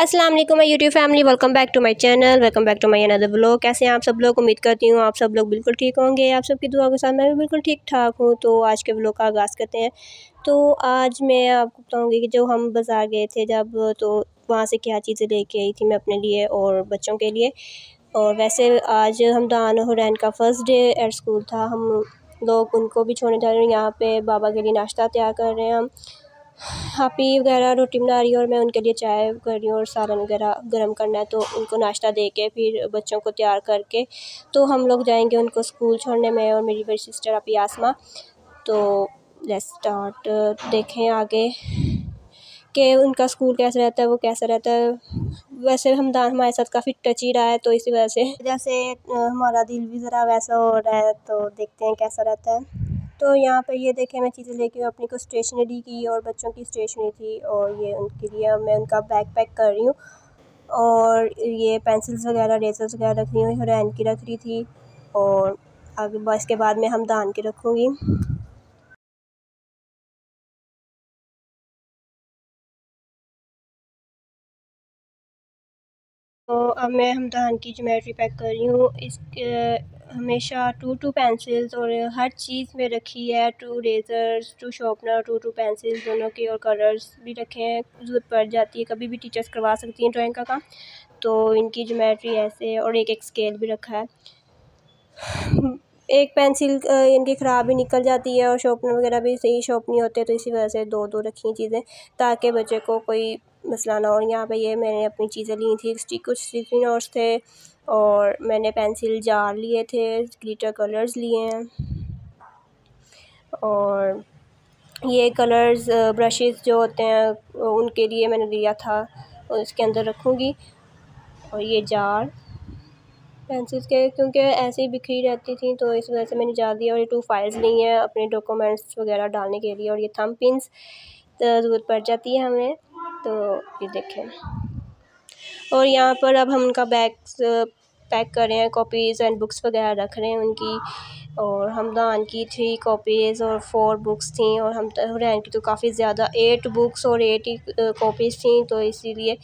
अस्सलाम वालेकुम, my YouTube family welcome back to my channel welcome back to my another blog कैसे हैं आप सब लोग? उम्मीद करती हूँ आप सब लोग बिल्कुल ठीक होंगे। आप सबकी दुआ के साथ मैं भी बिल्कुल ठीक ठाक हूँ। तो आज के ब्लॉग का आगाज़ करते हैं। तो आज मैं आपको बताऊँगी कि जो हम बाज़ार गए थे जब तो वहाँ से क्या चीज़ें लेके आई थी मैं अपने लिए और बच्चों के लिए। और वैसे आज हम दान हुरैन का फ़र्स्ट डे एट स्कूल था। हम लोग उनको भी छोड़ने जा रहे हैं। यहाँ पे बाबा के लिए नाश्ता तैयार कर रहे हैं हम। हापी वगैरह, रोटी बना रही हूँ और मैं उनके लिए चाय कर रही हूँ और सालन वगैरह गर्म करना है तो उनको नाश्ता दे के फिर बच्चों को तैयार करके तो हम लोग जाएँगे उनको स्कूल छोड़ने, में और मेरी बड़ी सिस्टर अपी आसमा। तो लेट्स स्टार्ट देखें आगे कि उनका स्कूल कैसा रहता है, वो कैसा रहता है। वैसे हमदान हमारे साथ काफ़ी टची रहा है तो इसी वजह से। जैसे हमारा दिल भी ज़रा वैसा हो रहा है तो देखते हैं कैसा रहता है। तो यहाँ पर ये देखें, मैं चीज़ें लेके अपनी को स्टेशनरी की और बच्चों की स्टेशनरी थी और ये उनके लिए मैं उनका बैग पैक कर रही हूँ। और ये पेंसिल्स वगैरह रेजर्स वगैरह रख रही हूँ हुरैन की रख रही थी और आगे बस के बाद में हम दान की रखूँगी। तो अब मैं हमदान की जोमेट्री पैक कर रही हूँ। इस हमेशा टू टू पेंसिल्स और हर चीज़ में रखी है, two razors two sharpener two two pencils दोनों के और कलर्स भी रखे हैं। ज़रूरत पड़ जाती है, कभी भी टीचर्स करवा सकती हैं ड्राइंग का काम। तो इनकी जोमेट्री ऐसे और एक एक स्केल भी रखा है। एक पेंसिल इनकी ख़राब भी निकल जाती है और शॉर्पनर वगैरह भी सही शॉप नहीं होते तो इसी वजह से दो दो रखी हैं चीज़ें, ताकि बच्चे को कोई मसला ना हो। यहाँ पे ये मैंने अपनी चीज़ें ली थी, कुछ स्टिकी नोट्स थे और मैंने पेंसिल जार लिए थे ग्लिटर कलर्स लिए हैं। और ये कलर्स ब्रशेस जो होते हैं उनके लिए मैंने लिया था। और इसके अंदर रखूँगी। और ये जार पेंसिल्स के, क्योंकि ऐसे ही बिखरी रहती थी तो इस वजह से मैंने जार दिया और ये टू फाइल्स ली हैं अपने डॉक्यूमेंट्स वगैरह डालने के लिए। और ये थम पिंस ज़रूरत पड़ जाती है हमें तो ये देखें। और यहाँ पर अब हम उनका बैग पैक कर रहे हैं कॉपीज़ एंड बुक्स वगैरह रख रहे हैं उनकी। और हमदान की थ्री कॉपीज़ और फोर बुक्स थी और हम हुरैन की तो काफ़ी ज़्यादा एट बुक्स और एट ही कॉपीज़ थी तो इसीलिए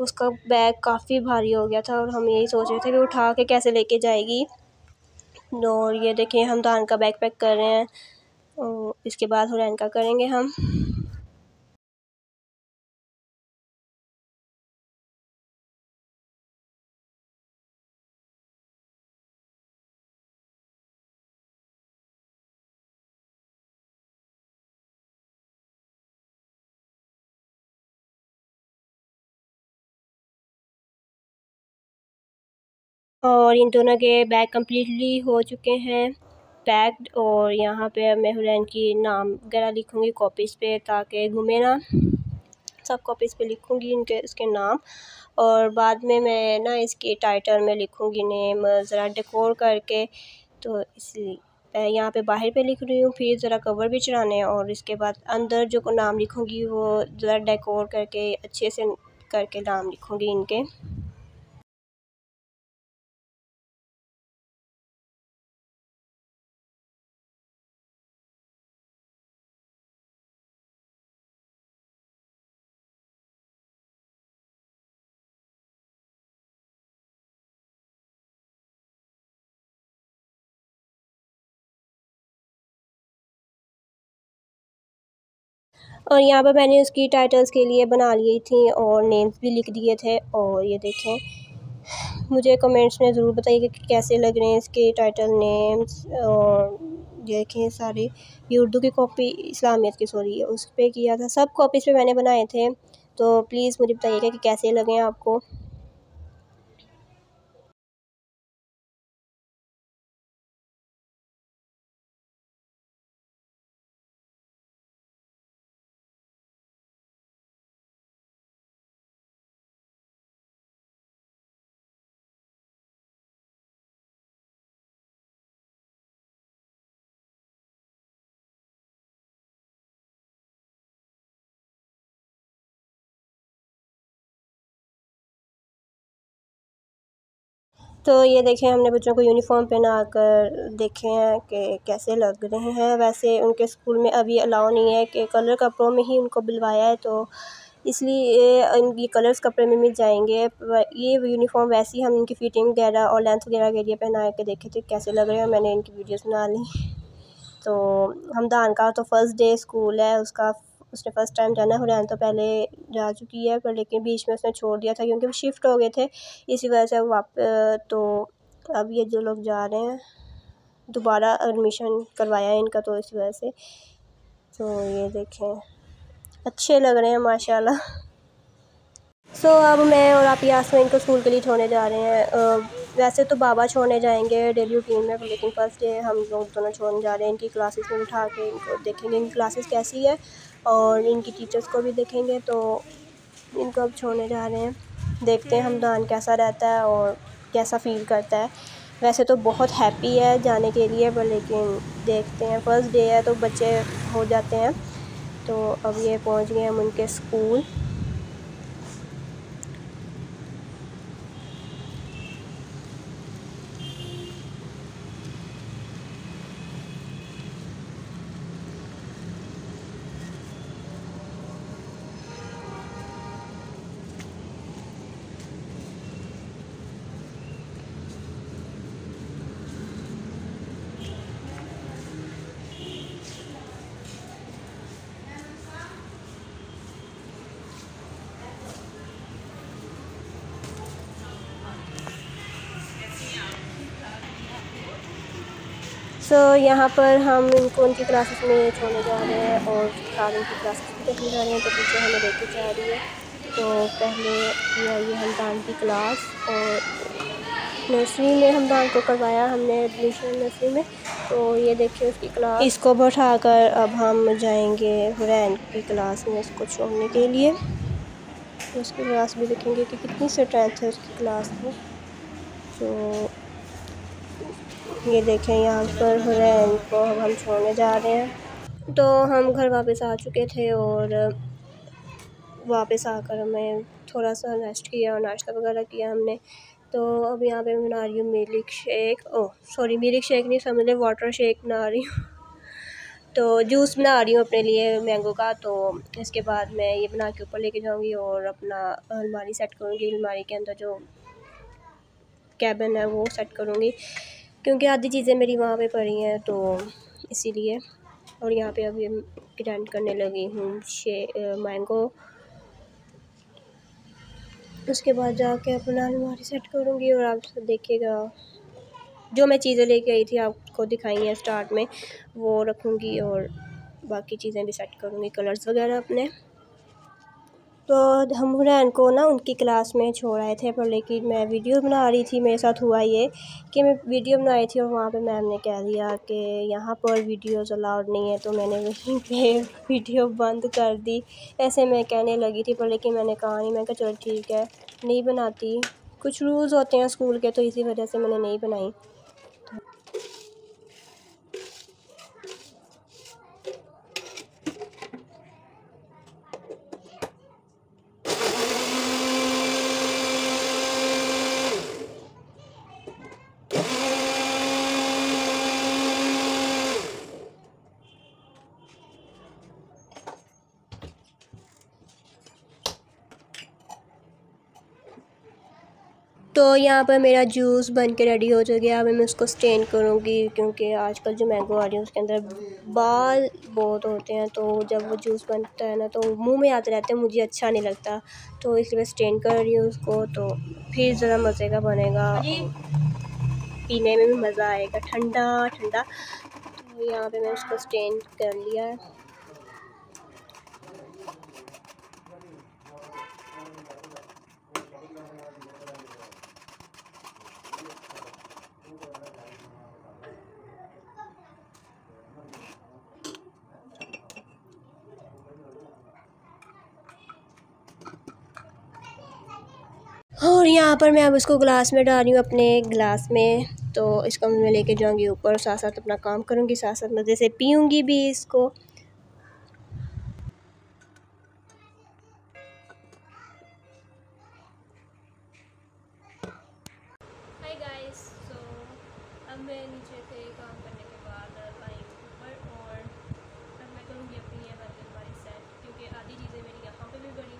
उसका बैग काफ़ी भारी हो गया था और हम यही सोच रहे थे कि उठा के कैसे लेके जाएगी। और ये देखें हमदान का बैग पैक कर रहे हैं। और इसके बाद हुरैन का करेंगे हम। और इन दोनों के बैग कम्प्लीटली हो चुके हैं पैक्ड और यहाँ पे मैं हुरैन की नाम वगैरह लिखूँगी कॉपीज़ पे ताकि घूमे ना। सब कॉपीज़ पे लिखूँगी इनके, इसके नाम और बाद में मैं ना इसके टाइटल में लिखूँगी नेम ज़रा डेकोर करके। तो इसलिए यहाँ पे बाहर पे लिख रही हूँ, फिर ज़रा कवर भी चढ़ाने और इसके बाद अंदर जो नाम लिखूँगी वो ज़रा डेकोर करके अच्छे से करके नाम लिखूँगी इनके। और यहाँ पर मैंने उसकी टाइटल्स के लिए बना ली थी और नेम्स भी लिख दिए थे और ये देखें, मुझे कमेंट्स में ज़रूर बताइए कि कैसे लग रहे हैं इसके टाइटल नेम्स और देखें सारे ये उर्दू की कॉपी इस्लामियत की सॉरी उस पर किया था। सब कॉपीज़ पे मैंने बनाए थे तो प्लीज़ मुझे बताइएगा कि कैसे लगे आपको। तो ये देखें, हमने बच्चों को यूनिफॉर्म पहना कर देखे हैं कि कैसे लग रहे हैं। वैसे उनके स्कूल में अभी अलाउ नहीं है कि कलर कपड़ों में ही उनको बुलवाया है तो इसलिए ये कलर्स कपड़े में मिल जाएँगे। ये यूनिफॉर्म वैसे ही हम इनकी फिटिंग वगैरह और लेंथ वगैरह के लिए पहना के देखे थे, कैसे लग रहे हैं, मैंने इनकी वीडियोस बना ली। तो हमदान का तो फ़र्स्ट डे स्कूल है, उसका उसने फ़र्स्ट टाइम जाना है हुरैन तो पहले जा चुकी है पर लेकिन बीच में उसने छोड़ दिया था क्योंकि वो शिफ्ट हो गए थे। इसी वजह से वाप तो अब ये जो लोग जा रहे हैं दोबारा एडमिशन करवाया है इनका तो इस वजह से। तो ये देखें अच्छे लग रहे हैं माशाल्लाह। सो so, अब मैं और आप यासमीन इनको स्कूल के लिए छोड़ने जा रहे हैं। वैसे तो बाबा छोड़ने जाएँगे डेली रूटीन में लेकिन फ़र्स्ट डे हम लोग दोनों छोड़ने जा रहे हैं। इनकी क्लासेस में उठा के इनको देखेंगे। इनकी क्लासेस कैसी है? और इनकी टीचर्स को भी देखेंगे तो इनको अब छोड़ने जा रहे हैं। देखते हैं हमदान कैसा रहता है और कैसा फ़ील करता है। वैसे तो बहुत हैप्पी है जाने के लिए, पर लेकिन देखते हैं। फ़र्स्ट डे है तो बच्चे हो जाते हैं तो अब ये पहुँच गए हम उनके स्कूल सो so, यहाँ पर हम इनको उनकी क्लासेस में छोड़ने जा रहे हैं और साथ उनकी क्लासेस भी देखने जा रहे हैं तो पीछे हमें लेके जा रही है। तो पहले ये आई हमदान की क्लास और नर्सरी में हमदान को करवाया हमने एडमिशन नर्सरी में। तो ये देखिए उसकी क्लास इसको बैठा कर अब हम जाएँगे हुरैन की क्लास में इसको छोड़ने के लिए। उसकी क्लास भी देखेंगे कि कितनी स्ट्रेंथ है उसकी क्लास में। तो ये देखें यहाँ पर हुरैन को हम छोड़ने जा रहे हैं। तो हम घर वापस आ चुके थे और वापस आकर हमें थोड़ा सा रेस्ट किया और नाश्ता वगैरह किया हमने। तो अब यहाँ पे बना रही हूँ milk shake oh sorry milk shake नहीं, समझ लें वाटर शेक बना रही हूँ। तो जूस बना रही हूँ अपने लिए मैंगो का तो इसके बाद मैं ये बना के ऊपर लेके जाऊँगी और अपना अलमारी सेट करूँगी। अलमारी के अंदर जो कैबिन है वो सेट करूँगी। क्योंकि आधी चीज़ें मेरी वहाँ पे पड़ी हैं तो इसीलिए। और यहाँ पे अभी ग्राइंड करने लगी हूँ शे मैंगो। उसके बाद जाके अपना अलमारी सेट करूँगी और आप देखिएगा। जो मैं चीज़ें लेके आई थी, आपको दिखाई हैं स्टार्ट में, वो रखूँगी और बाकी चीज़ें भी सेट करूँगी, कलर्स वगैरह अपने। तो हम हुरैन को ना उनकी क्लास में छोड़ आए थे, पर लेकिन मैं वीडियो बना रही थी, मेरे साथ हुआ ये कि मैं वीडियो बनाई थी और वहाँ पे मैम ने कह दिया कि यहाँ पर वीडियोज़ अलाउड नहीं है तो मैंने वहीं पे वीडियो बंद कर दी। ऐसे मैं कहने लगी थी, पर लेकिन मैंने कहा नहीं, मैं कहा चलो ठीक है, नहीं बनाती। कुछ रूल्स होते हैं स्कूल के तो इसी वजह से मैंने नहीं बनाई। तो यहाँ पर मेरा जूस बन के रेडी हो। गया अब मैं उसको स्टेन करूँगी क्योंकि आजकल जो मैंगो आ रही है उसके अंदर बाल बहुत होते हैं। तो जब वो जूस बनता है ना तो मुँह में आते रहते हैं मुझे अच्छा नहीं लगता। तो इसलिए मैं स्टेन कर रही हूँ उसको तो फिर ज़रा मज़े का बनेगा। पीने में भी मज़ा आएगा ठंडा ठंडा। तो यहाँ पर मैं उसको स्टेन कर लिया। है और यहाँ पर मैं अब इसको ग्लास में डाल रही हूँ अपने ग्लास में। तो इसको मैं लेके जाऊँगी ऊपर साथ साथ अपना काम करूँगी साथ साथ मज़े से पीऊँगी भी इसको। आधी चीज़ें मेरी यहाँ पे भी बनी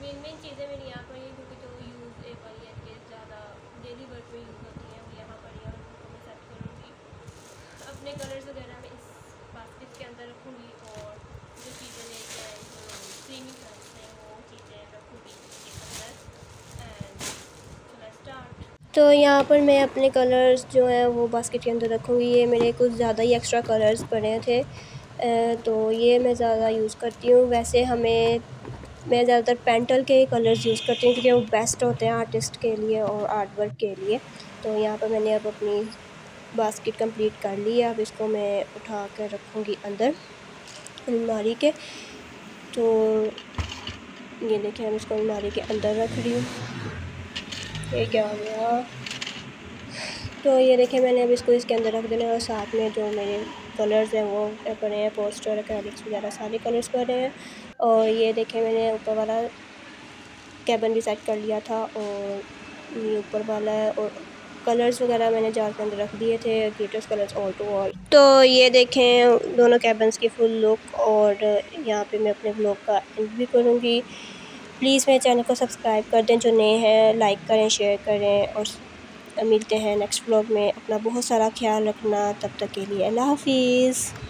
मेन मेन चीज़ें मेरी यहाँ पर ही, क्योंकि जो यूज़ वाली कि ज़्यादा डेली वर्क में यूज़ होती हैं, वो यहाँ पर ही और उनको मैं सेट करूँगी। अपने कलर्स वगैरह में इस बास्केट के अंदर रखूँगी और जो चीज़ें लेके आए जो क्रीमी कलर्स हैं, वो चीज़ें रखूँगी इसके अंदर। एंड स्टार्ट तो यहाँ पर मैं अपने कलर्स जो हैं, वो बास्केट के अंदर रखूँगी। ये मेरे कुछ ज़्यादा ही एक्स्ट्रा कलर्स पड़े थे। तो ये मैं ज़्यादा यूज़ करती हूँ। वैसे हमें मैं ज़्यादातर पेंटल के कलर्स यूज़ करती हूँ क्योंकि वो बेस्ट होते हैं आर्टिस्ट के लिए और आर्ट वर्क के लिए। तो यहाँ पर मैंने अब अपनी बास्केट कंप्लीट कर ली है। अब इसको मैं उठा कर रखूँगी अंदर अलमारी के। तो ये देखिए हम इसको अलमारी के अंदर रख रही हूँ। ये क्या हो गया? तो ये देखिए, मैंने अब इसको इसके अंदर रख देना है और साथ में जो मेरे कलर्स हैं, वो पड़े हैं पोस्टर एक्रेलिक्स वगैरह, सारे कलर्स पड़े हैं। और ये देखें मैंने ऊपर वाला कैबन भी सेट कर लिया था और ये ऊपर वाला है और कलर्स वगैरह मैंने जार के अंदर रख दिए थे glitters colours all to all तो ये देखें, दोनों कैबन्स की फुल लुक और यहाँ पे मैं अपने ब्लॉग का एंड भी करूँगी। प्लीज़ मेरे चैनल को सब्सक्राइब कर दें, जो नए हैं लाइक करें शेयर करें और मिलते हैं नेक्स्ट ब्लॉग में। अपना बहुत सारा ख्याल रखना। तब तक के लिए अल्लाह हाफिज़।